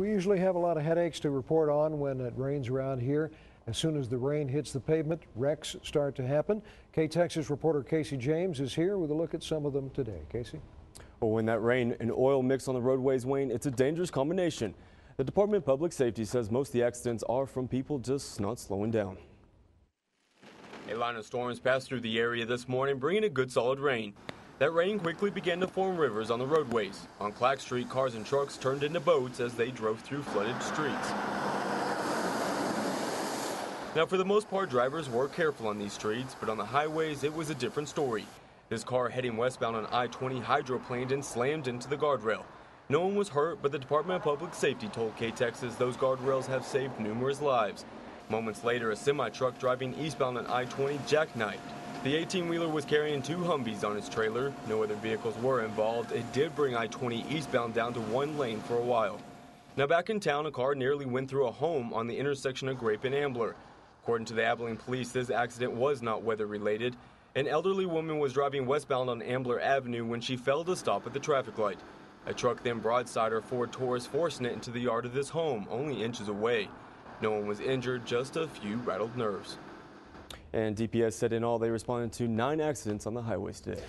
We usually have a lot of headaches to report on when it rains around here. As soon as the rain hits the pavement, wrecks start to happen. K-Texas reporter Casey James is here with a look at some of them today. Casey? Well, when that rain and oil mix on the roadways, Wayne, it's a dangerous combination. The Department of Public Safety says most of the accidents are from people just not slowing down. A line of storms passed through the area this morning, bringing a good solid rain. That rain quickly began to form rivers on the roadways. On Clack Street, cars and trucks turned into boats as they drove through flooded streets. Now, for the most part, drivers were careful on these streets, but on the highways, it was a different story. This car heading westbound on I-20 hydroplaned and slammed into the guardrail. No one was hurt, but the Department of Public Safety told K-Texas those guardrails have saved numerous lives. Moments later, a semi-truck driving eastbound on I-20 jackknifed. The 18-wheeler was carrying two Humvees on its trailer. No other vehicles were involved. It did bring I-20 eastbound down to one lane for a while. Now back in town, a car nearly went through a home on the intersection of Grape and Ambler. According to the Abilene police, this accident was not weather related. An elderly woman was driving westbound on Ambler Avenue when she failed to stop at the traffic light. A truck then broadsided her Ford Taurus, forcing it into the yard of this home, only inches away. No one was injured, just a few rattled nerves. And DPS said in all they responded to nine accidents on the highways today.